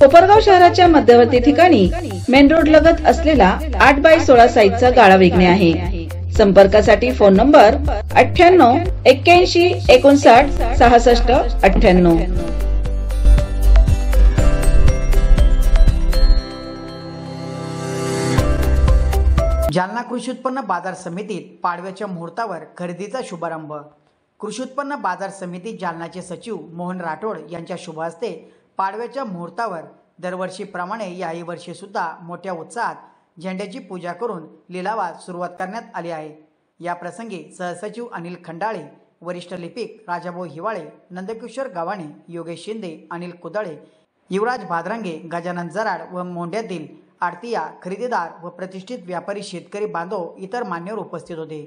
कोपरगाव शहराच्या मध्यवर्ती ठिकाणी मेन रोड लगत असलेला आठ बाय सोळा साईजचा गाळा वेगणे आहे. संपर्कासाठी फोन नंबर अठ्ठ्याण्णव एक्क्याऐंशी एकोणसाठ सहासष्ट अठ्ठ्याण्णव. जालना कृषी उत्पन्न बाजार समितीत पाडव्याच्या मुहूर्तावर खरेदीचा शुभारंभ. कृषी उत्पन्न बाजार समिती जालनाचे सचिव मोहन राठोड यांच्या शुभ हस्ते पाडव्याच्या मुहूर्तावर दरवर्षीप्रमाणे याही वर्षी सुद्धा मोठ्या उत्साहात झेंड्याची पूजा करून लिलावात सुरुवात करण्यात आली आहे. या प्रसंगी सहसचिव अनिल खंडाळे वरिष्ठ लिपिक राजाभाऊ हिवाळे नंदकिशोर गव्हाणे योगेश शिंदे अनिल कुदळे युवराज भादरांगे गजानन जराड व मोंढ्यातील आडतिया खरेदीदार व प्रतिष्ठित व्यापारी शेतकरी बांधव इतर मान्यवर उपस्थित होते.